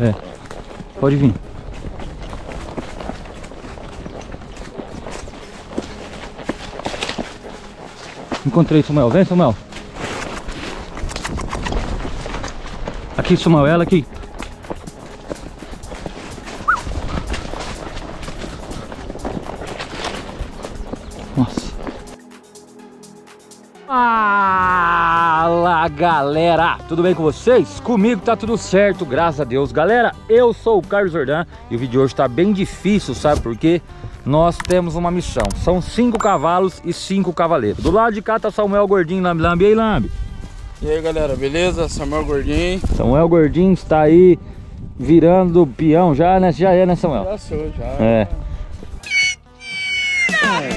É. Pode vir. Encontrei Samuel. Vem, Samuel. Aqui, Samuel. Ela aqui. Galera, tudo bem com vocês? Comigo tá tudo certo, graças a Deus Galera, eu sou o Carlos Jordan e o vídeo de hoje tá bem difícil, sabe por quê? Nós temos uma missão, são cinco cavalos e cinco cavaleiros Do lado de cá tá Samuel Gordinho, Lambi Lambi, e aí Lambi? E aí galera, beleza? Samuel Gordinho Samuel Gordinho está aí virando peão já, né? Já é, né Samuel? Já sou, já É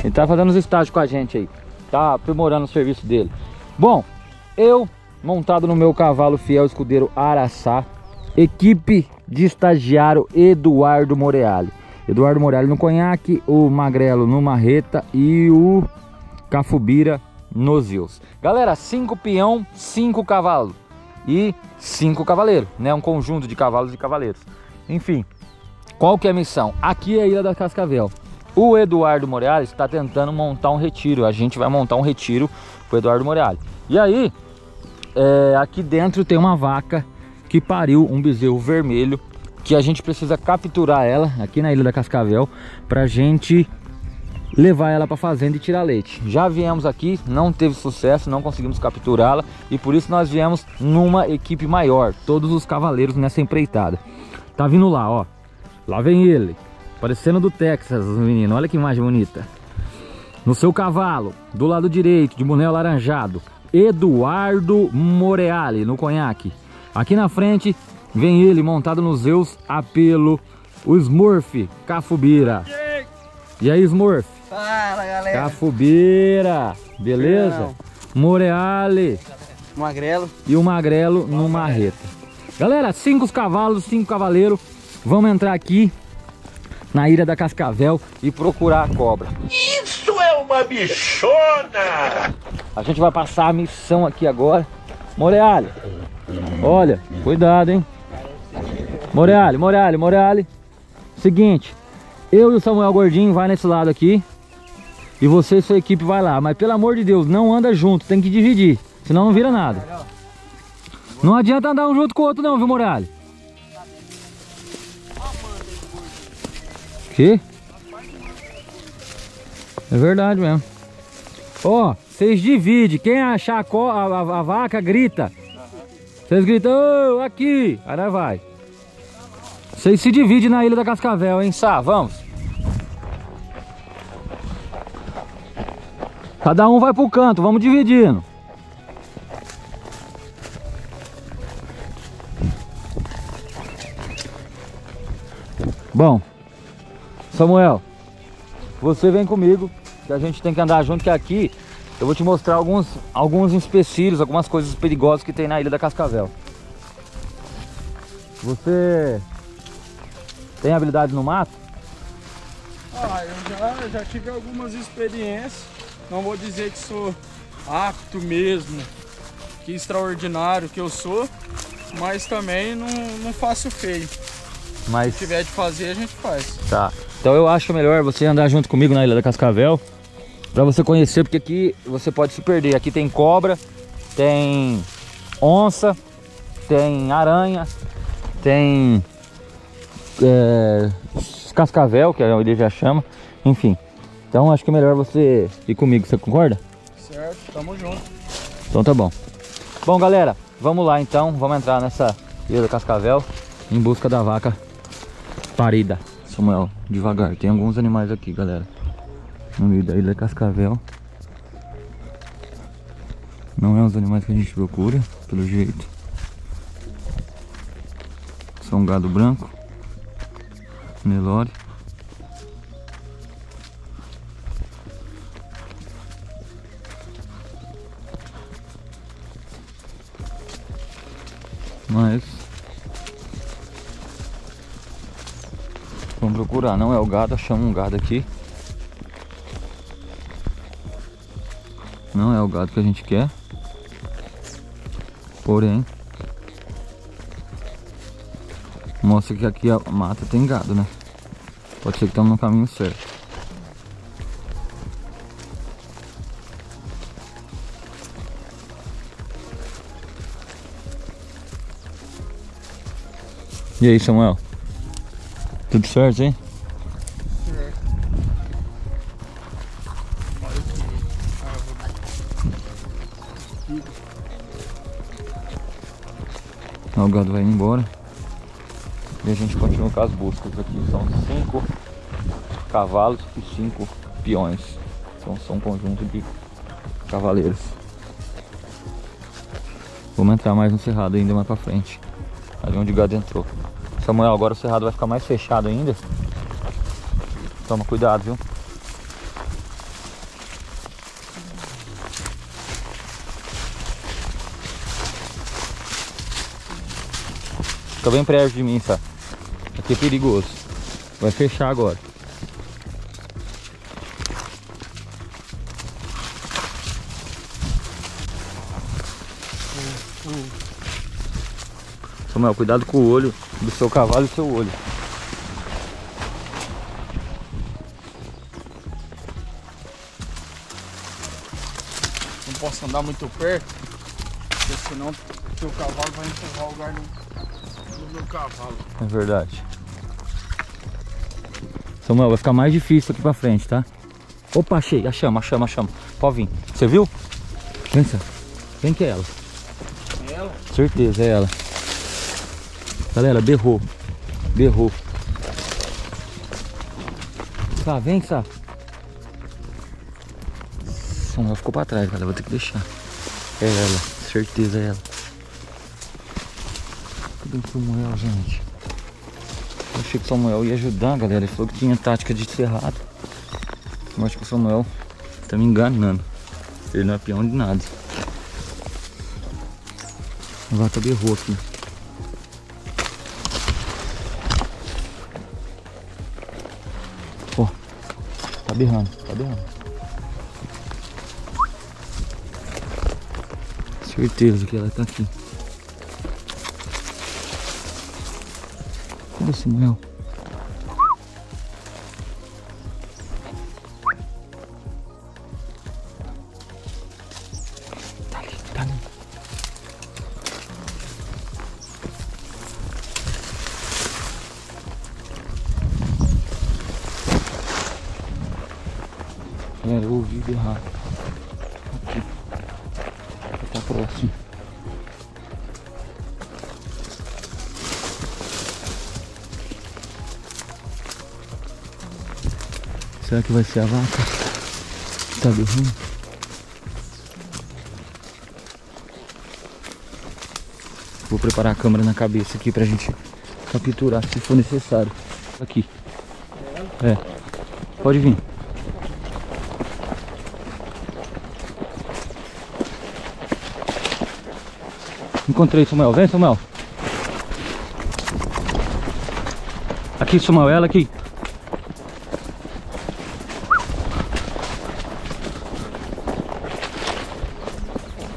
Ele tá fazendo os estágios com a gente aí Tá aprimorando o serviço dele Bom, eu montado no meu cavalo fiel escudeiro Araçá, equipe de estagiário Eduardo Moreali. Eduardo Moreali no conhaque, o Magrelo no marreta e o Cafubira nos rios. Galera, cinco peão, cinco cavalos e cinco cavaleiros, né? Um conjunto de cavalos e cavaleiros. Enfim, qual que é a missão? Aqui é a Ilha da Cascavel. O Eduardo Moreali está tentando montar um retiro. A gente vai montar um retiro pro Eduardo Moreali. E aí, é, aqui dentro tem uma vaca que pariu um bezerro vermelho que a gente precisa capturar ela aqui na Ilha da Cascavel pra gente levar ela para fazenda e tirar leite. Já viemos aqui, não teve sucesso, não conseguimos capturá-la e por isso nós viemos numa equipe maior, todos os cavaleiros nessa empreitada. Tá vindo lá, ó. Lá vem ele, parecendo do Texas, menino. Olha que imagem bonita. No seu cavalo, do lado direito, de boné alaranjado, Eduardo Moreali, no conhaque. Aqui na frente vem ele montado no Zeus apelo, o Smurf Cafubira. E aí, Smurf? Fala galera Cafubira, beleza? Moreali Magrelo e o Magrelo no Marreta. Galera, cinco cavalos, cinco cavaleiros. Vamos entrar aqui na Ilha da Cascavel e procurar a cobra. Isso é uma bichona! A gente vai passar a missão aqui agora. Moreali, olha, cuidado, hein? Moreali, Moreali, Moreali. Seguinte, eu e o Samuel Gordinho vai nesse lado aqui. E você e sua equipe vai lá. Mas pelo amor de Deus, não anda junto, tem que dividir. Senão não vira nada. Não adianta andar um junto com o outro não, viu, Moreali? Que? É verdade mesmo. Ó, vocês dividem. Quem achar a, a- a- vaca, grita. Vocês gritam, ô, aqui. Aí nós vai. Vocês se dividem na Ilha da Cascavel, hein? Sá, vamos. Cada um vai pro canto, vamos dividindo. Bom, Samuel, você vem comigo, que a gente tem que andar junto, que aqui eu vou te mostrar alguns, alguns empecilhos, algumas coisas perigosas que tem na Ilha da Cascavel. Você tem habilidade no mato? Ah, eu já, já tive algumas experiências Não vou dizer que sou apto mesmo Que extraordinário que eu sou Mas também não, não faço feio Se Mas tiver de fazer a gente faz Tá. Então eu acho melhor você andar junto comigo na Ilha da Cascavel para você conhecer, porque aqui você pode se perder. Aqui tem cobra, tem onça, tem aranha, tem é, cascavel, que ilha já chama, enfim. Então acho que é melhor você ir comigo, você concorda? Certo, tamo junto Então tá bom. Bom, galera, vamos lá então. Vamos entrar nessa ilha da Cascavel em busca da vaca parida. Samuel, devagar. Tem alguns animais aqui, galera. No meio da ilha Cascavel. Não é os animais que a gente procura, pelo jeito. São gado branco. Nelore. Mas Vamos procurar, não é o gado, achamos um gado aqui Não é o gado que a gente quer Porém Mostra que aqui a mata tem gado, né? Pode ser que estamos no caminho certo. E aí, Samuel? Tudo certo, hein? O gado vai embora. E a gente continua com as buscas aqui. São cinco cavalos e cinco peões. Então são um conjunto de cavaleiros. Vamos entrar mais no cerrado ainda mais pra frente. Ali onde o gado entrou. Samuel, agora o cerrado vai ficar mais fechado ainda. Toma cuidado, viu? Fica bem perto de mim, sabe? Aqui é perigoso. Vai fechar agora. Samuel, cuidado com o olho do seu cavalo e seu olho. Não posso andar muito perto, porque senão o teu cavalo vai empurrar o lugar meu cavalo. É verdade. Samuel, vai ficar mais difícil aqui pra frente, tá? Opa, achei. A chama, a chama, a chama. Pode vir. Você viu? Vem, Sam. Vem que é ela. Ela? Certeza, é ela. Galera, berrou. Berrou. Sá, vem, Sá. Samuel ficou pra trás, galera. Vou ter que deixar. É ela. Certeza é ela. Cadê o Samuel, gente? Eu achei que o Samuel ia ajudar, galera. Ele falou que tinha tática de cerrado. Eu acho que o Samuel tá me enganando. Ele não é peão de nada. A vaca berrou aqui. Ó, tá berrando, tá berrando. Certeza que ela tá aqui. Samuel? Será que vai ser a vaca? Tá berrando? Vou preparar a câmera na cabeça aqui pra gente capturar se for necessário. Aqui. É. Pode vir. Encontrei Samuel. Vem, Samuel. Aqui, Samuel. Ela aqui.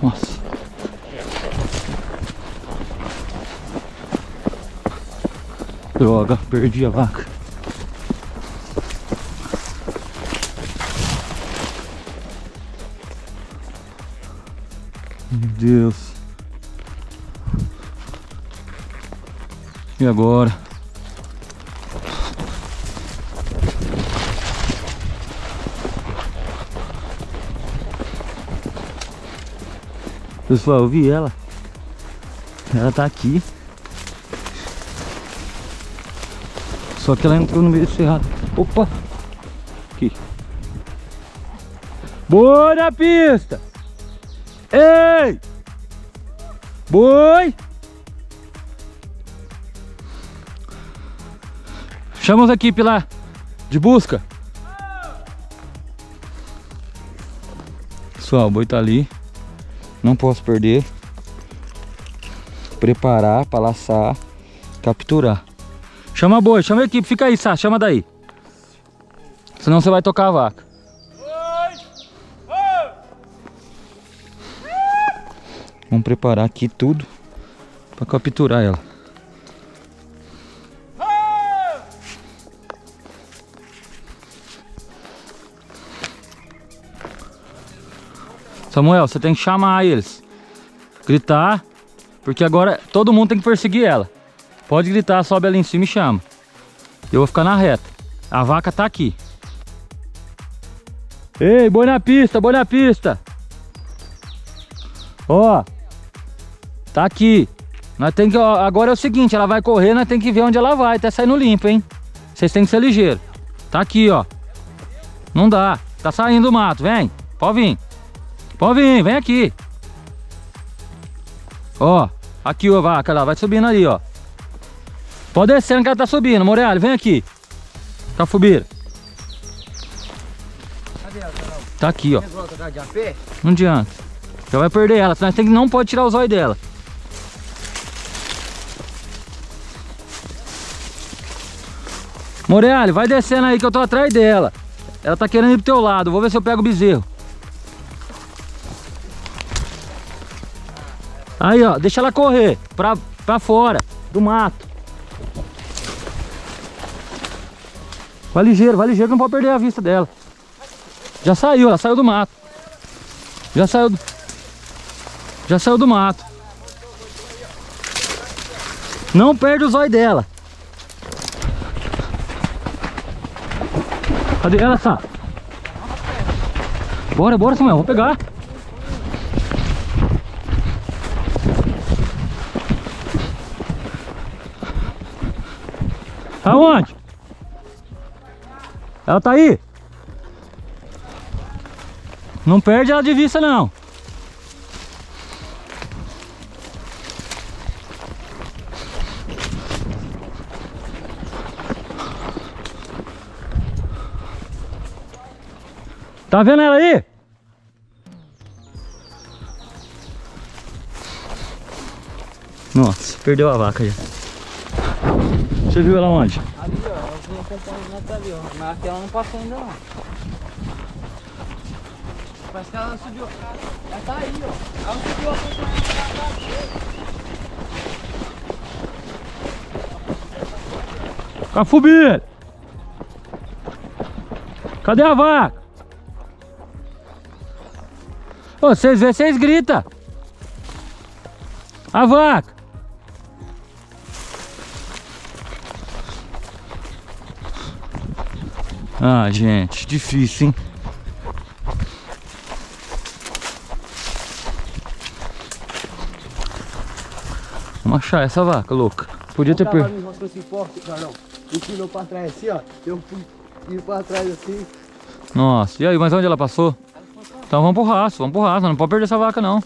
Nossa. Droga, perdi a vaca. Meu Deus. E agora? Pessoal, eu vi ela. Ela tá aqui. Só que ela entrou no meio do cerrado. Opa! Aqui. Boi na pista! Ei! Boi! Chama a equipe lá de busca. Pessoal, o boi tá ali. Não posso perder. Preparar para laçar, capturar. Chama boi, chama a equipe, fica aí, Sá, chama daí. Senão você vai tocar a vaca. Vamos preparar aqui tudo para capturar ela. Samuel, você tem que chamar eles. Gritar, porque agora todo mundo tem que perseguir ela. Pode gritar, sobe ali em cima e chama. Eu vou ficar na reta. A vaca tá aqui. Ei, boi na pista, boi na pista. Ó. Tá aqui. Nós tem que, ó, agora é o seguinte, ela vai correr, nós tem que ver onde ela vai, até saindo limpo, hein? Vocês têm que ser ligeiros. Tá aqui, ó. Não dá. Tá saindo do mato, vem. Pode vir. Pode vir, vem aqui. Ó, aqui ó, vaca lá, vai subindo ali, ó. Pode descendo que ela tá subindo. Morelli, vem aqui. Cafubira. Cadê ela? Tá aqui, ó. Não adianta. Já vai perder ela, senão tem que não pode tirar os olhos dela. Morelli, vai descendo aí que eu tô atrás dela. Ela tá querendo ir pro teu lado. Vou ver se eu pego o bezerro. Aí, ó. Deixa ela correr pra, pra fora do mato. Vai ligeiro, vai ligeiro não pode perder a vista dela. Já saiu, ela saiu do mato. Já saiu do... Já saiu do mato. Não perde os olhos dela. Cadê ela, Sá? Bora, bora, Samuel, vou pegar. Aonde? Ela tá aí? Não perde ela de vista, não. Tá vendo ela aí? Nossa, perdeu a vaca já. Você viu ela onde? Ali, ali, ó. Mas aquela não passou ainda, não. Parece que ela subiu. Ela tá aí, ó. Ela subiu ela tá aqui. Cafubir! Cadê a vaca? Vocês vê, vocês gritam. A vaca. Ah, gente, difícil, hein? Vamos achar essa vaca, louca. Podia ter O per... cavalo enroscou esse forte, Carol. Empilhou pra trás assim, ó. Eu fui ir pra trás assim. Nossa, e aí, mas onde ela passou? Então vamos pro rastro, vamos pro rastro, não pode perder essa vaca não.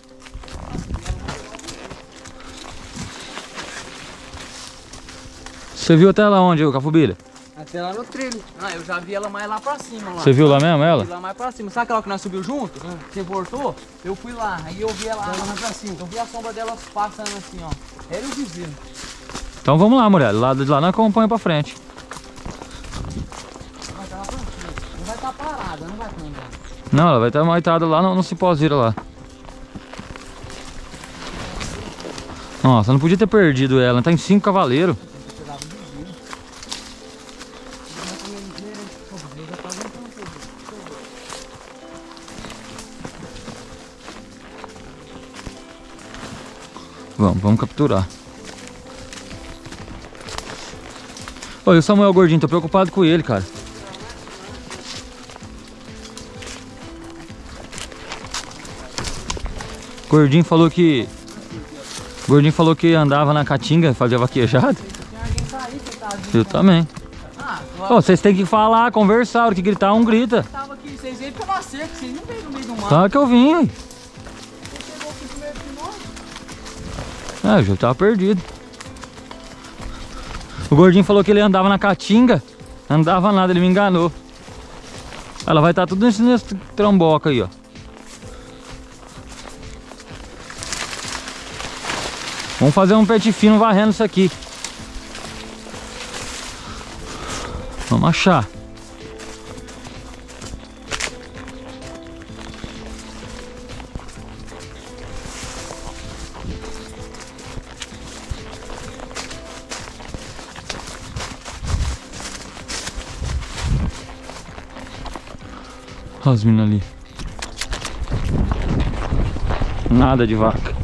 Você viu até lá onde, Cafubilha? Até lá no trilho. Ah, eu já vi ela mais lá pra cima lá. Você viu lá mesmo ela? Vi lá mais pra cima. Sabe aquela que nós subiu junto? Você voltou? Eu fui lá. Aí eu vi ela lá mais pra cima. Eu vi a sombra dela passando assim, ó. Era o vizinho. Então vamos lá, mulher, lá de lá nós acompanha pra frente. Vai estar lá pra cima. Não vai estar parada, não vai estar andando. Não, ela vai estar maitada lá no, no cipózira lá. Nossa, não podia ter perdido ela, tá em cinco cavaleiros. Vamos, vamos capturar. Olha, o Samuel Gordinho, tô preocupado com ele, cara. Gordinho falou que. Gordinho falou que andava na caatinga, fazia vaquejada. Eu também. Ô, vocês têm que falar, conversar, hora que gritar, um grita. tava aqui, vocês veio pela cerca, vocês não veio no meio do mato. Tá que eu vim, É, eu já tava perdido. O gordinho falou que ele andava na caatinga. Andava nada, ele me enganou. Ela vai estar tudo nesse, nesse tramboca aí, ó. Vamos fazer um pet fino varrendo isso aqui. Vamos achar. Olha as ali. Nada de vaca.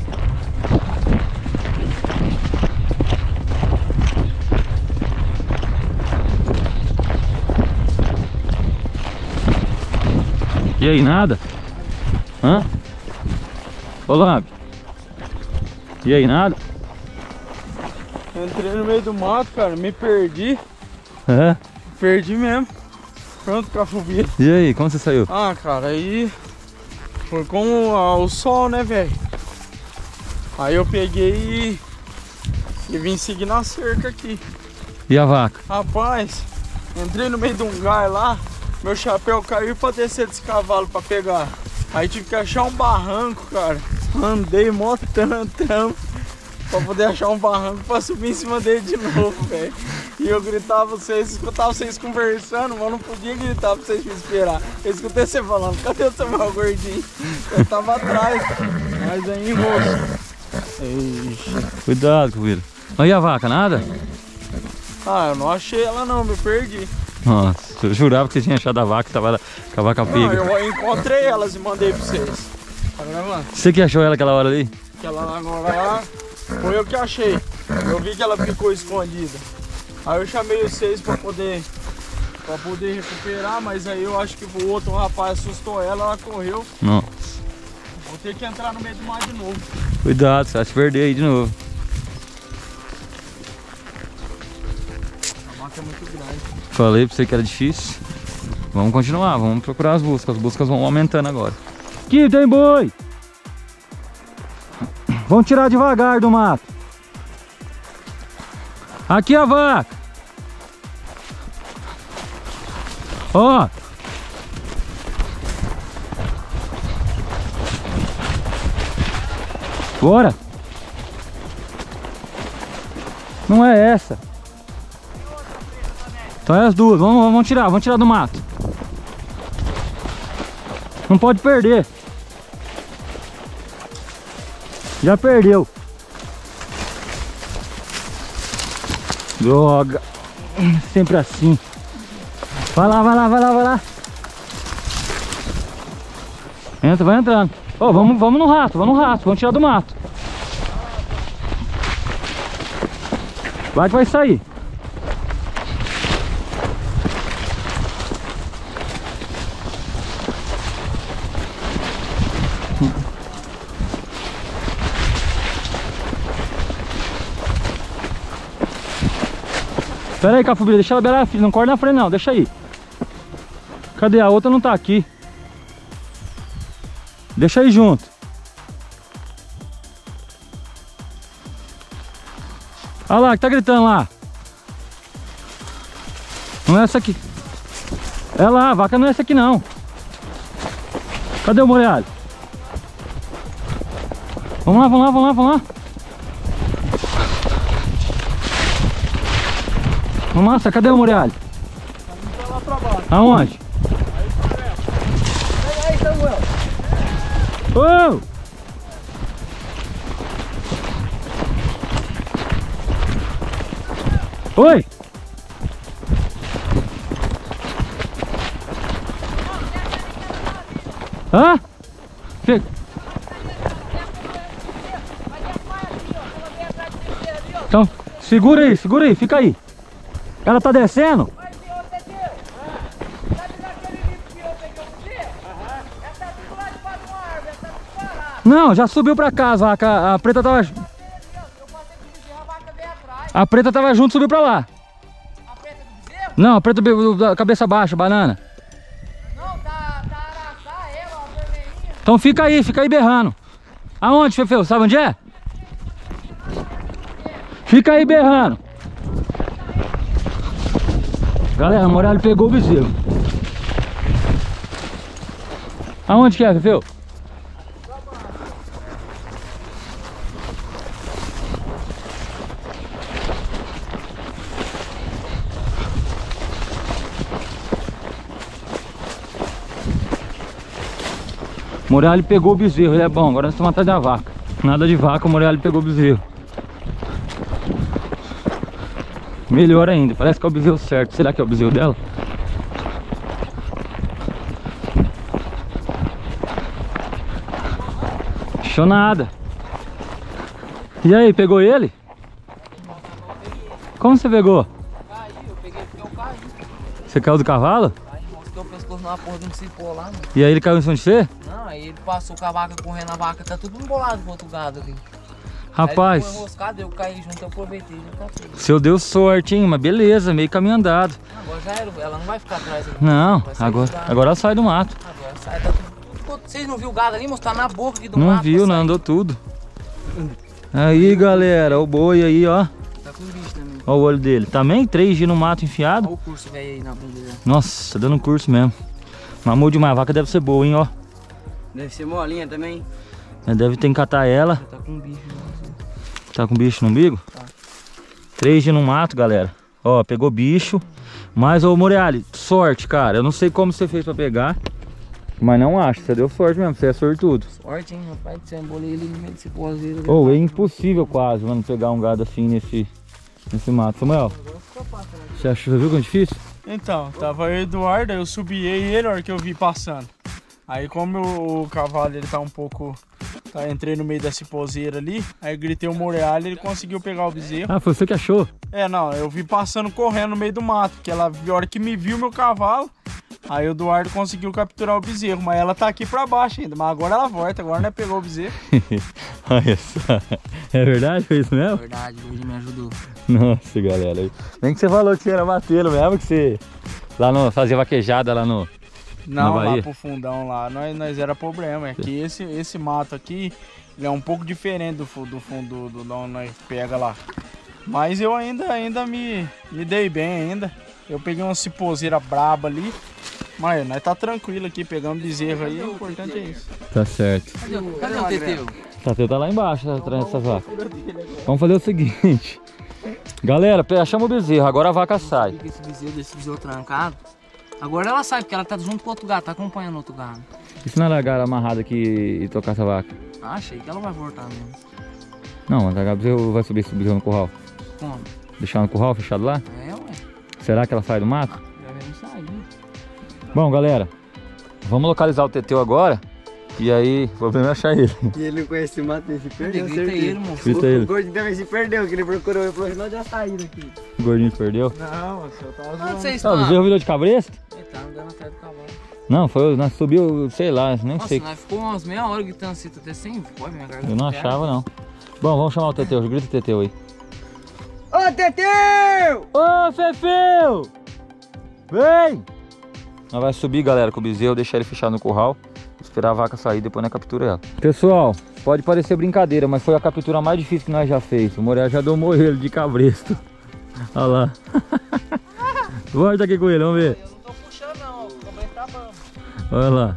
E aí, nada? Hã? Lamb. E aí, nada? Entrei no meio do mato, cara, me perdi. É? Perdi mesmo. Pronto, Cafubia. E aí, como você saiu? Ah, cara, aí foi com ah, o sol, né, velho? Aí eu peguei e, e vim seguir na cerca aqui. E a vaca? Rapaz, entrei no meio de um gai lá, meu chapéu caiu pra descer desse cavalo pra pegar. Aí tive que achar um barranco, cara. Andei mó trampo pra poder achar um barranco pra subir em cima dele de novo, velho. E eu gritava vocês, escutava vocês conversando, mas eu não podia gritar pra vocês me esperar. Eu escutei você falando, cadê o Samuel gordinho? Eu tava atrás, mas aí rosto. Ixi. Cuidado, Cuvira. Aí a vaca, nada? Ah, eu não achei ela não, me perdi. Nossa, eu jurava que você tinha achado a vaca tava com a vaca Não, pega. eu encontrei elas e mandei pra vocês. Tá gravando? Você que achou ela aquela hora ali? Aquela agora lá foi eu que achei. Eu vi que ela ficou escondida. Aí eu chamei os seis pra poder, pra poder recuperar, mas aí eu acho que o outro rapaz assustou ela, ela correu. Não. Vou ter que entrar no meio do mar de novo. Cuidado, você vai se perder aí de novo. A vaca é muito grande. Falei pra você que era difícil. Vamos continuar, vamos procurar as buscas. As buscas vão aumentando agora. Aqui tem boi! Vamos tirar devagar do mato. Aqui a vaca. Ó. Bora. Não é essa. Então é as duas, vamos, vamos tirar, vamos tirar do mato. Não pode perder. Já perdeu. Droga. Sempre assim. Vai lá, vai lá, vai lá, vai lá. Entra, vai entrando. Ô, vamos, vamos no rato, vamos no rato, vamos tirar do mato. Vai que vai sair. Pera aí, Cafubira, deixa ela beirar, filho. Não corre na frente não, deixa aí. Cadê? A outra não tá aqui. Deixa aí junto. Olha lá, que tá gritando lá. Não é essa aqui. É lá, a vaca não é essa aqui não. Cadê o molhado? Vamos lá, vamos lá, vamos lá, vamos lá. Nossa, cadê o baixo. Aonde? Aí, Samuel. Ô! Oi! Hã? Fica. Então, segura aí, segura aí, fica aí. Ela tá descendo? Não, já subiu pra casa, a a preta tava... A preta tava junto, subiu pra lá. Não, a preta do- da cabeça baixa, banana. Não, tá, tá ela, ó, vermelhinha. Então fica aí, fica aí berrando. Aonde, Fefeu? Sabe onde é? Fica aí berrando. Galera, a Morelli pegou o bezerro. Aonde que é, Fefeu? Morelli pegou o bezerro, ele é bom, agora nós estamos atrás da vaca. Nada de vaca, o Morelli pegou o bezerro. Melhor ainda, parece que é o bezerro certo. Será que é o bezerro dela? Achou nada. E aí, pegou ele? Como você pegou? Caiu, eu peguei porque eu caí. Você caiu do cavalo? Aí mosquei o pescoço numa porra de um cipó lá, mano. E aí ele caiu em cima de você? Não, aí ele passou com a vaca correndo, a vaca tá tudo embolado pro outro gado ali. Rapaz, Aí eu caí junto, eu aproveitei e catei. seu deu sorte, hein? Mas beleza, meio caminho andado. Agora já era, ela não vai ficar atrás ali. Não, agora, agora ela sai do mato. Agora sai, tá tudo... Vocês não viram o gado ali, moço? Tá na boca aqui do Não mato. viu, pra não andou tudo. Aí, galera, o boi aí, ó. Tá com bicho também. Ó o olho dele. Também três dias no mato enfiado. Olha o curso velho aí na bunda dele. Nossa, dando curso mesmo. Mamou demais, a vaca deve ser boa, hein, ó. Deve ser molinha também. Deve ter que catar ela. Tá com bicho. né? Tá com bicho no umbigo? Três dias no mato, galera. Ó, pegou bicho. Mas, ô Moreali, sorte, cara. Eu não sei como você fez pra pegar. Mas não acho. Você deu sorte mesmo. Você é sortudo. Sorte, hein, rapaz céu. Embolei ele no meio desse pozeiro. Ou é impossível quase, mano, pegar um gado assim nesse, nesse mato. Samuel, você achou, você viu que é difícil? Então, tava eu e o Eduardo, eu subi ele, a hora que eu vi passando. Aí como o, o cavalo ele tá um pouco. Tá, entrei no meio da ciposeira ali, aí gritei o Moreal e ele conseguiu pegar o bezerro. Ah, foi você que achou? É, não, eu vi passando correndo no meio do mato, porque ela, a hora que me viu meu cavalo, aí o Eduardo conseguiu capturar o bezerro, mas ela tá aqui pra baixo ainda, mas agora ela volta, agora não é pegou o bezerro. Olha só. É verdade? Foi isso mesmo? Verdade, hoje me ajudou. Nossa, galera. Nem que você falou que você era mateiro mesmo, que você lá no, fazia vaquejada lá no... Não, lá pro fundão lá, nós, nós era problema. É que esse, esse mato aqui, ele é um pouco diferente do, do fundo do, do onde nós pega lá. Mas eu ainda, ainda me, me dei bem ainda. Eu peguei uma ciposeira braba ali. Mas nós tá tranquilo aqui, pegando bezerro aí, o importante é isso. Tá certo. Cadê, o- cadê o Teteu? Tá lá embaixo, tá atrás dessa vaca. Vamos fazer o seguinte. Galera, chama o bezerro, agora a vaca sai. Esse bezerro, desse bezerro trancado. Agora ela sai, porque ela tá junto com outro gato, tá acompanhando outro gado. E se não largar ela amarrada aqui e tocar essa vaca? Ah, achei que ela vai voltar mesmo. Não, mas o bezerro vai subir esse bezerro no curral. Como? Deixar no curral fechado lá? É, ué. Será que ela sai do mato? Já vemos sair. Bom, galera, vamos localizar o Teteu agora. E aí, o problema é achar ele. E ele não conhece o mato, ele se perdeu, Grita certeza. ele, moço. Grita o, ele. o gordinho também se perdeu, que ele procurou e falou, nós já saímos aqui. O gordinho perdeu. Não, o senhor tava Onde vocês o estão? bezerro virou de cabresto? Ele tá andando atrás do cavalo. Não, foi, nós subiu, sei lá, nem Nossa, sei. nós ficou umas meia hora gritando assim, tô até sem voz, minha garganta. Eu não pega. achava, não. Bom, vamos chamar o Teteu, grita o Teteu aí. Ô, Teteu! Ô, Fefeu! Vem! Nós vai subir, galera, com o bezerro, deixar ele fechado no curral. Esperar a vaca sair, depois nós captura ela. Pessoal, pode parecer brincadeira, mas foi a captura mais difícil que nós já fez. O Morel já domou ele de cabresto. Olha lá. Volta aqui com ele, vamos ver. Eu não tô puxando não, tá bom. Olha lá.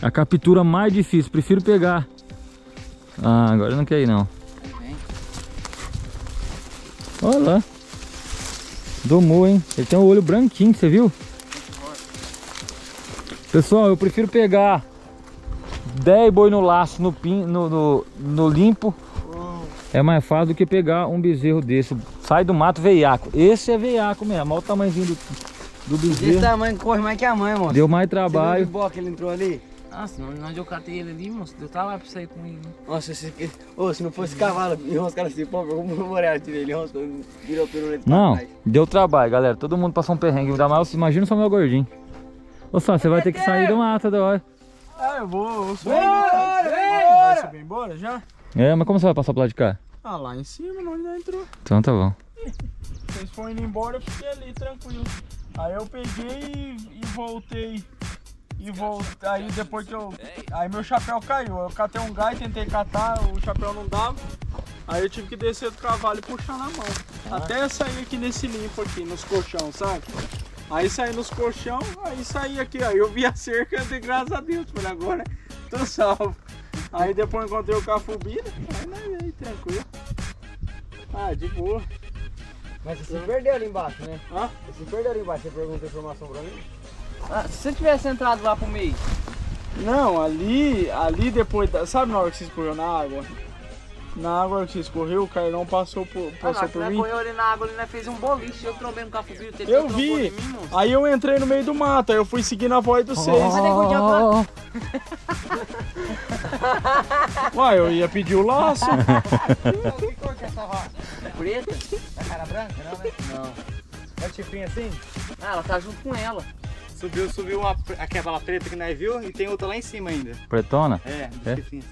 A captura mais difícil, prefiro pegar. Ah, agora não quer ir não. Olha lá. Domou, hein? Ele tem o olho branquinho, você viu? Pessoal, eu prefiro pegar 10 boi no laço, no, pin, no, no, no limpo. É mais fácil do que pegar um bezerro desse. Sai do mato veiaco. Esse é veiaco mesmo. Olha o tamanhozinho do, do bezerro. tamanho corre mais que a mãe, moço. Deu mais Você viu trabalho. que ele entrou ali? Nossa, não- onde eu catei ele ali, moço, deu trabalho pra sair com ele. Nossa, se, ô, se não fosse cavalo, enroscaram assim, pô, como o Morel tirei ele, enroscou, virou pirulito pra Não, deu trabalho, galera. Todo mundo passou um perrengue. Ainda mais, imagina só meu gordinho. Ô, só, você vai ter que sair do mato da hora. Ah, eu vou, eu subir. Bora, Vai subir embora já? É, mas como você vai passar pro lado de cá? Ah, lá em cima, onde entrou. Então tá bom. Vocês foram indo embora, eu fiquei ali, tranquilo. Aí eu peguei e, e voltei. E voltei. Aí depois que eu. Aí meu chapéu caiu. Eu catei um gás, tentei catar, o chapéu não dava. Aí eu tive que descer do cavalo e puxar na mão. Até sair aqui nesse limpo aqui, nos colchão, sabe? Aí saí nos colchão, aí saí aqui, ó. Eu vi a cerca, de graças a Deus, por agora tô salvo. Aí depois encontrei o Cafubira, aí nós aí, tranquilo. Ah, de boa. Mas você se perdeu ali embaixo, né? Hã? Você se perdeu ali embaixo, você pergunta informação pra mim? Ah, se você tivesse entrado lá pro meio, Não, ali, ali depois da. Sabe na hora que você escorreu na água? Na água que você escorreu, o Carlão passou por, ah, passou não, por mim. correu ali na água, ele nós fez um boliche, eu trombei no teve Eu vi! Aí eu entrei no meio do mato, aí eu fui seguindo a voz seis. Ó, ó, ó, Uai, eu ia pedir o laço. Que cor que é essa vaca? Preta? Da cara branca? Não, né? Não. É chifrinho assim? Ah, ela tá junto com ela. Subiu, subiu uma, aquela preta que nós viu e tem outra lá em cima ainda. Pretona? É, É? assim.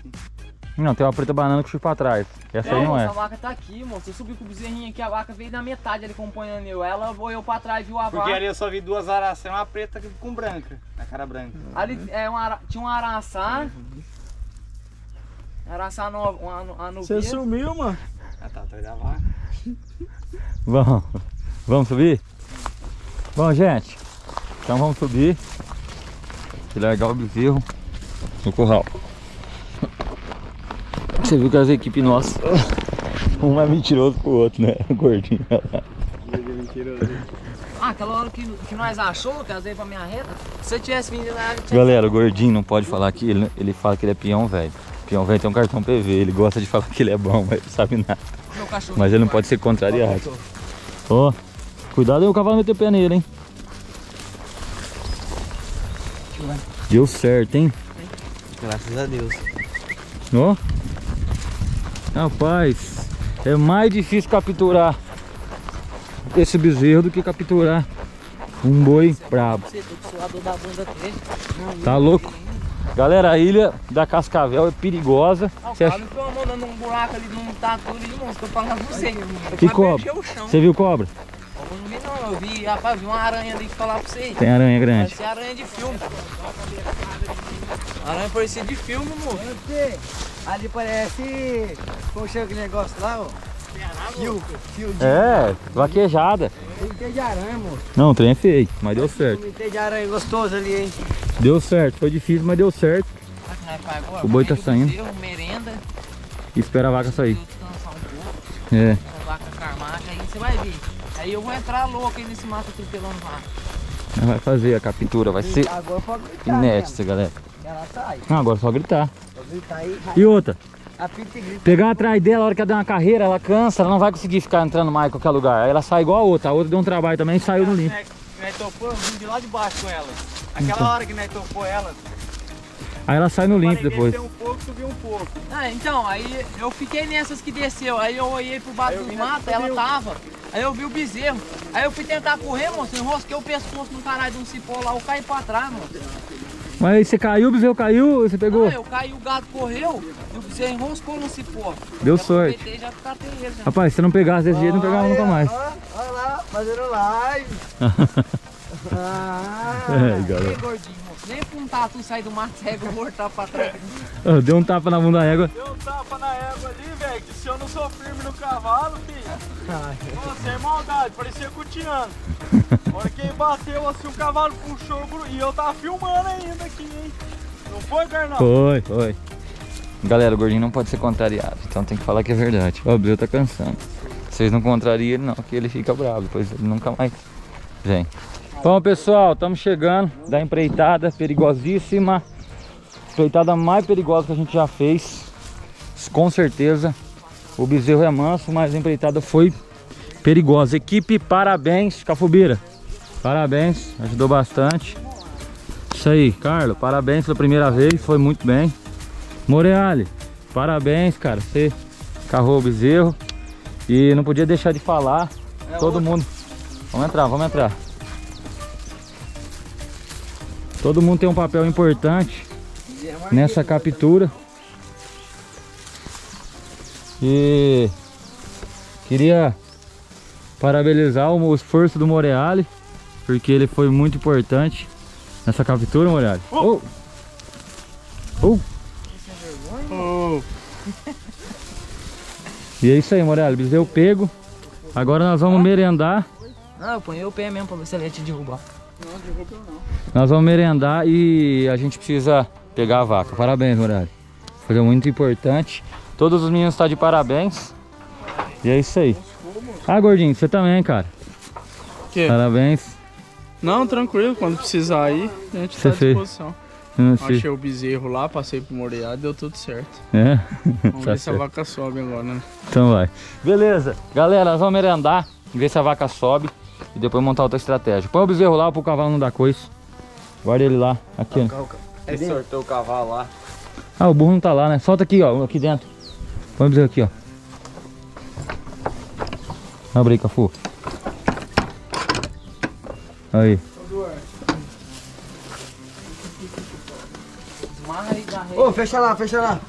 Não, tem uma preta banana com chifre pra trás. Essa aí não é. Essa vaca tá aqui, moço. Eu subi com o bezerrinho aqui, a vaca veio na metade ali acompanhando eu. Ela eu pra trás, viu a Porque vaca. ali eu só vi duas araças, uma preta com branca, na cara branca. Ali é uma, ara- tinha um araçá. Araçá no, uma, uma Você sumiu, mano. Ah, tá atrás da vaca. Vamos, vamos subir? Bom, gente, então vamos subir largar o bezerro no curral. Você viu que as equipes nossas, um é mentiroso pro outro, né? Gordinho. Ah, aquela hora que, que nós achou, que às vezes pra minha reta, se eu tivesse vindo lá, eu tinha... Galera, o gordinho não pode falar que ele, ele fala que ele é peão velho. Peão velho tem um cartão PV, ele gosta de falar que ele é bom, mas não sabe nada. meu cachorro. Mas ele não pode ser contrariado. Ó, cuidado aí o cavalo meter o pé nele, hein? Deu certo, hein? Graças a Deus. Ó. Rapaz, é mais difícil capturar esse bezerro do que capturar um boi brabo. Tá louco? Galera, a ilha da Cascavel é perigosa. Ah, o Você acha... um buraco ali num tatu de monstro, tô falando pra você. Que cobra? Você viu cobra? Eu não vi não, eu vi, rapaz, vi uma aranha ali que falar pra você. Tem aranha grande. Parece aranha de filme. Aranha parecia de filme, moço. Ali parece. Como chama aquele negócio lá, ó? Fio, fio de. É, vaquejada. Tem de aranha, moço. Não, o trem é feio, mas deu certo. Tem de aranha gostoso ali, hein? Deu certo, foi difícil, mas deu certo. O que boi tá saindo. merenda, Espera a vaca sair. É, vaca carmaca, aí você vai ver. Aí eu vou entrar louco aí nesse mato atropelando vaca. vai fazer a captura, vai ser Agora pode gritar. inédita, galera. mesmo. Ela sai. Não, agora é só gritar. E outra, pegar atrás dela, a hora que ela der uma carreira, ela cansa, ela não vai conseguir ficar entrando mais em qualquer lugar. Aí ela sai igual a outra, a outra deu um trabalho também e saiu no limpo. Nós vim de lá de baixo com ela. Aquela hora que nós topou ela, Aí ela sai no limpo depois. descer um pouco, subiu um pouco. Ah, então, aí eu fiquei nessas que desceu. Aí eu olhei pro baixo matos, que ela tava. Aí eu vi o bezerro. Aí eu fui tentar correr, moço, enrosquei o pescoço no caralho de um cipó lá, eu caí pra trás, moço. Mas aí você caiu, o bezerro caiu, você pegou? Ah, eu caí, o gado correu e o bezerro enroscou no cipó. Deu Já sorte. já catei ele. né? Rapaz, se não pegasse desse jeito, não pegava nunca mais. Olha, lá, fazendo live. ah, É, galera. Ei, gordinho, nem pra um tatu sair do mato cego, eu voltar pra trás. Deu um tapa na bunda da égua. Deu um tapa na égua ali, velho, que se eu não sou firme no cavalo, filho. Nossa, é maldade, parecia cutiano. A hora que ele bateu assim, o cavalo puxou e eu tava filmando ainda aqui, hein. Não foi, Carnal? Foi, foi. Galera, o gordinho não pode ser contrariado, então tem que falar que é verdade. Ó, o bezerro tá cansando. Vocês não contrariam ele não, que ele fica bravo, depois ele nunca mais vem. Bom pessoal, estamos chegando da empreitada perigosíssima. Empreitada mais perigosa que a gente já fez. Com certeza. O bezerro é manso, mas a empreitada foi perigosa. Equipe, parabéns, Cafubira. Parabéns, ajudou bastante. Isso aí, Carlos, parabéns pela primeira vez, foi muito bem. Moreali, parabéns, cara, você carrou o bezerro. E não podia deixar de falar, todo mundo. Vamos entrar, vamos entrar. Todo mundo tem um papel importante nessa captura. E queria parabenizar o esforço do Moreali, porque ele foi muito importante nessa captura, Moreali. Oh. Oh. Oh, E é isso aí, Moreali, bezerro pego. Agora nós vamos merendar. Não, eu ponhei o pé mesmo pra ver se ele ia te derrubar. Nós vamos merendar e a gente precisa pegar a vaca. Parabéns, Moreali. Foi muito importante. Todos os meninos estão de parabéns. E é isso aí. Ah, gordinho, você também, cara. Que? Parabéns. Não, tranquilo, quando precisar aí, a gente Você tá à disposição. Sei. Achei o bezerro lá, passei pro Moreado, deu tudo certo. É? Vamos Tá ver se a certo. vaca sobe agora, né? Então vai. Beleza. Galera, nós vamos merendar, ver se a vaca sobe e depois montar outra estratégia. Põe o bezerro lá pro cavalo não dar coice. Guarda ele lá. Aqui, ó. É dentro? Sortou o cavalo lá. Ah, o burro não tá lá, né? Solta aqui, ó, aqui dentro. Põe o bezerro aqui, ó. Abre aí, Cafu. Aí. Ô, fecha lá, fecha lá.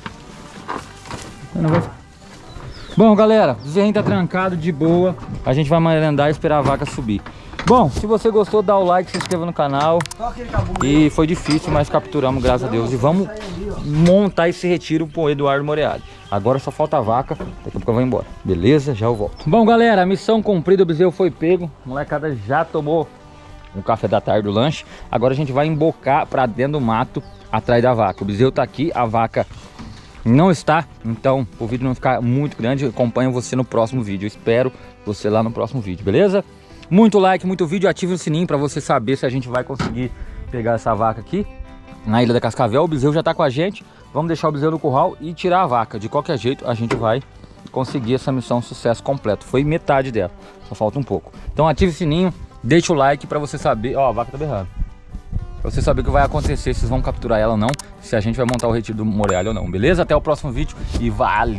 Não vai- Bom, galera, o bezerrinho tá trancado de boa. A gente vai merendar e esperar a vaca subir. Bom, se você gostou, dá o like, se inscreva no canal. E foi difícil, mas capturamos, graças a Deus. E vamos montar esse retiro pro Eduardo Moreali. Agora só falta a vaca, daqui a pouco eu vou embora. Beleza? Já eu volto. Bom, galera, missão cumprida, o bezerro foi pego. A molecada já tomou o café da tarde do lanche. Agora a gente vai embocar pra dentro do mato, atrás da vaca. O bezerro tá aqui, a vaca não está. Então, o vídeo não ficar muito grande, eu acompanho você no próximo vídeo. Eu espero você lá no próximo vídeo, beleza? Muito like, muito vídeo, ative o sininho pra você saber se a gente vai conseguir pegar essa vaca aqui na Ilha da Cascavel. O bezerro já tá com a gente. Vamos deixar o bezerro no curral e tirar a vaca. De qualquer jeito, a gente vai conseguir essa missão sucesso completo. Foi metade dela, só falta um pouco. Então ative o sininho, deixa o like pra você saber. Ó, a vaca tá berrando você saber o que vai acontecer, se vão capturar ela ou não, se a gente vai montar o retiro do Morelha ou não, beleza? Até o próximo vídeo e valeu!